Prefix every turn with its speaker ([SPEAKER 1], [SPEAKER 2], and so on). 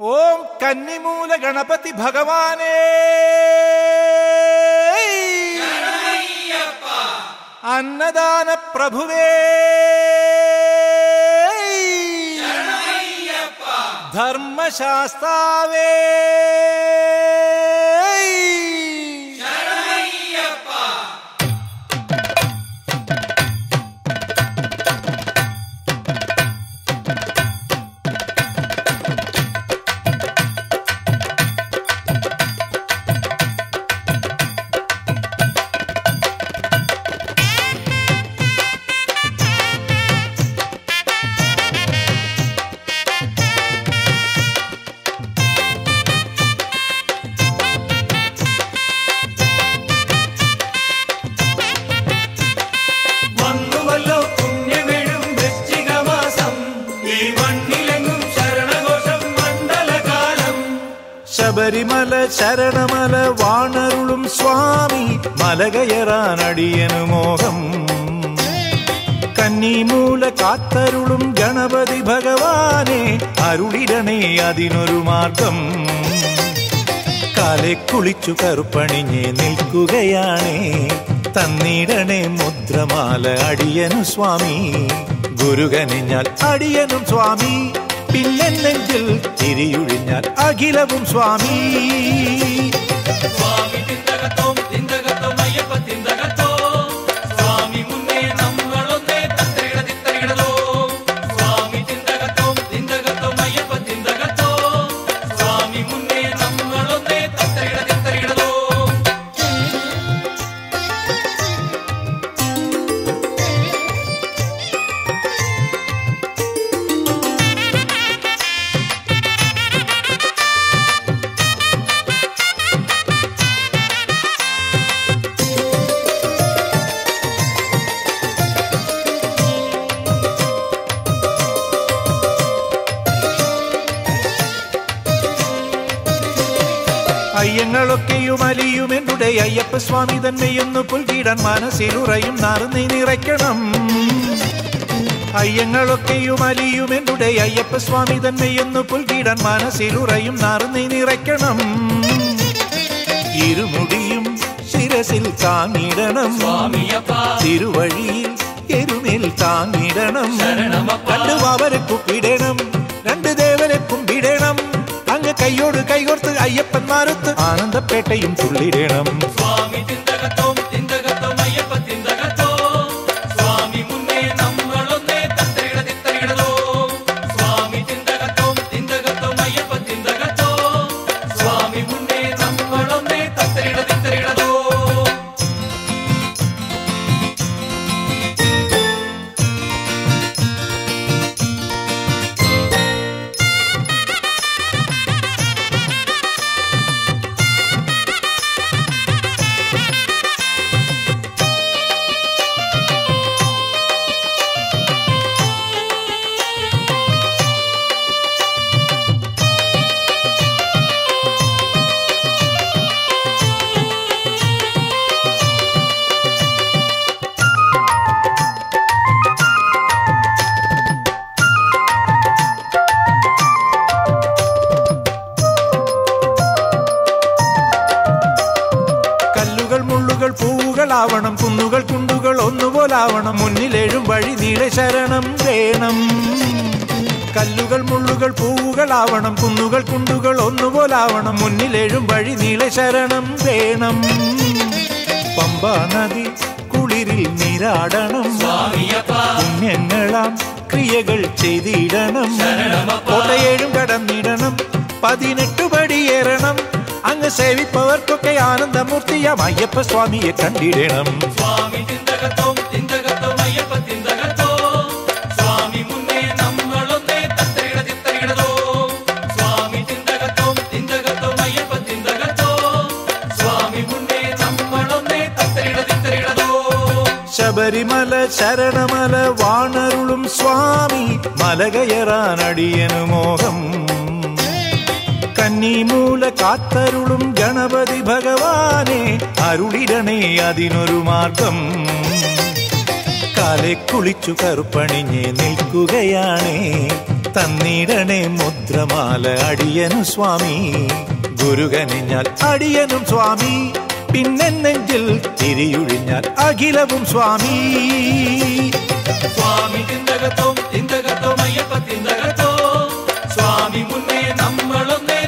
[SPEAKER 1] ഓം കന്നിമൂല ഗണപതി ഭഗവാനേ അന്നദാന പ്രഭുവേ ധർമ്മശാസ്താവേ ശബരിമല ശരണമല വാണരുളും സ്വാമി മലകയറാൻ അടിയനു മോഹം. കന്നിമൂല കാത്തരുളും ഗണപതി ഭഗവാനെ അരുളിടണേ അതിനൊരു മാർഗം. കാലെ കുളിച്ചു കറുപ്പണിഞ്ഞ് നിൽക്കുകയാണേ തന്നിടണേ മുദ്രമാല അടിയനു സ്വാമി. ഗുരുകനിഞ്ഞാൽ അടിയനും സ്വാമി. പിന്നെ നെഞ്ചിൽ തിരിയുഴിഞ്ഞാൽ അഖിലവും സ്വാമി
[SPEAKER 2] സ്വാമി
[SPEAKER 1] അയ്യങ്ങളൊക്കെയും അലിയും എന്നുടെ അയ്യപ്പ സ്വാമി തന്നെയൊന്നു പുൽകിടാൻ മനസ്സിലുറയും. നാറുന്നീ നിറയ്ക്കണം. അയ്യങ്ങളൊക്കെയും അലിയും എന്നുടെ അയ്യപ്പ സ്വാമി തന്നെയൊന്നു പുൽകിടാൻ മനസ്സിലുറയും. നാറുന്നീ നിറയ്ക്കണം. ഇരുമുടിയും ശിരസിൽ താങ്ങിടണം. തിരുവഴിയിൽ എരുമിൽ താങ്ങിടണം. കണ്ടു അവരെ കുപ്പിടണം. രണ്ട് ദേവരെ കുമ്പിടണം. കൈയോട് കൈകോർത്ത് അയ്യപ്പന്മാരൊത്ത് ആനന്ദപ്പേട്ടയും തുള്ളിടണം
[SPEAKER 2] സ്വാമി തിന്തകത്തോം
[SPEAKER 1] പൂവുകളാവണം കുന്നുകൾ കുണ്ടുകൾ ഒന്നുപോലാവണം. മുന്നിലേഴും വഴി നീളെ ശരണം വേണം. കല്ലുകൾ മുള്ളുകൾ പൂവുകളാവണം. കുന്നുകൾ കുണ്ടുകൾ ഒന്നുപോലാവണം. മുന്നിലേഴും വഴി നീളെ ശരണം വേണം. പമ്പാ നദി കുളിരിൽ നീരാടണം. പുണ്യങ്ങളാം ക്രിയകൾ ചെയ്തിടണം. കോട്ടയേഴും കടന്നിടണം. പതിനെട്ട് പടിയേറണം അങ്ങ് സേവിപ്പവർക്കൊക്കെ ആനന്ദമൂർത്തിയാം അയ്യപ്പ സ്വാമിയെ കണ്ടിടണം
[SPEAKER 2] സ്വാമി തിന്തകത്തോം തിന്തകത്തോം അയ്യപ്പ തിന്തകത്തോ സ്വാമി മുന്നേ നമ്മളൊന്നേ തത്തരിട തിത്തരിടതോ സ്വാമി തിന്തകത്തോം തിന്തകത്തോം അയ്യപ്പ തിന്തകത്തോ സ്വാമി മുന്നേ നമ്മളൊന്നേ തത്തരിട തിത്തരിടതോ
[SPEAKER 1] ശബരിമല ശരണമല വാണരുളും സ്വാമി മലകയറാൻ അടിയനു മോഹം കന്നിമൂല കാത്തരുളും ഗണപതി ഭഗവാനെ അരുളിടണേ അതിനൊരു മാർഗം. കാലെ കുളിച്ചു കറുപ്പണിഞ്ഞ് നിൽക്കുകയാണേ. തന്നിടണേ മുദ്രമാല അടിയനു സ്വാമി. ഗുരുകനിഞ്ഞാൽ അടിയനും സ്വാമി. പിന്നെന്നെങ്കിൽ നെഞ്ചിൽ തിരിയുഴിഞ്ഞാൽ അഖിലവും സ്വാമി.
[SPEAKER 2] സ്വാമി തിന്തകത്തോം തിന്തകത്തോം അയ്യപ്പ തിന്തകത്തോ സ്വാമി മുന്നേ നമ്മളൊന്നേ